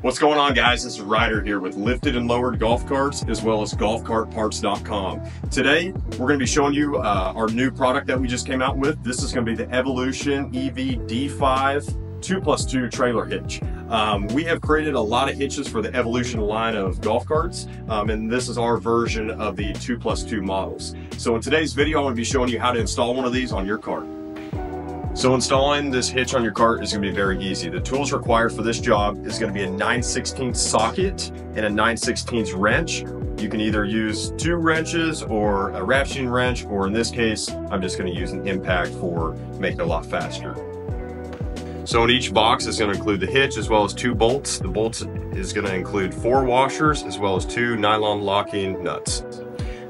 What's going on guys? Is Ryder here with lifted and lowered golf carts as well as golfcartparts.com. Today we're going to be showing you uh, our new product that we just came out with. This is going to be the Evolution EV D5 2 plus 2 trailer hitch. Um, we have created a lot of hitches for the Evolution line of golf carts um, and this is our version of the 2 plus 2 models. So in today's video I'm going to be showing you how to install one of these on your cart. So installing this hitch on your cart is to be very easy. The tools required for this job is going to be a 9 16 socket and a 9 16 wrench. You can either use two wrenches or a ratcheting wrench, or in this case, I'm just going to use an impact for making it a lot faster. So in each box is going to include the hitch as well as two bolts. The bolts is going to include four washers as well as two nylon locking nuts.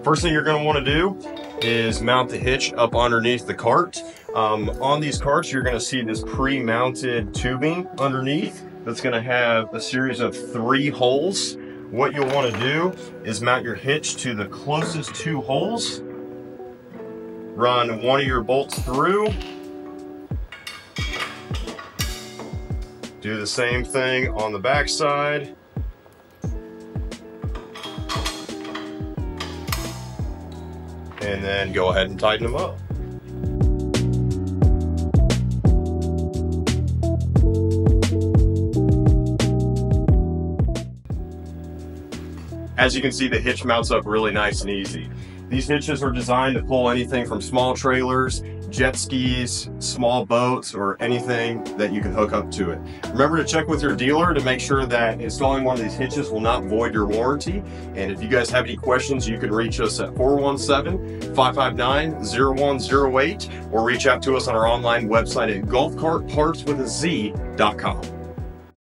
First thing you're going to want to do is mount the hitch up underneath the cart. Um, on these carts, you're gonna see this pre-mounted tubing underneath that's gonna have a series of three holes. What you'll wanna do is mount your hitch to the closest two holes, run one of your bolts through, do the same thing on the back side, and then go ahead and tighten them up. As you can see, the hitch mounts up really nice and easy. These hitches are designed to pull anything from small trailers, jet skis, small boats, or anything that you can hook up to it. Remember to check with your dealer to make sure that installing one of these hitches will not void your warranty. And if you guys have any questions, you can reach us at 417-559-0108 or reach out to us on our online website at golfcartpartswithaz.com.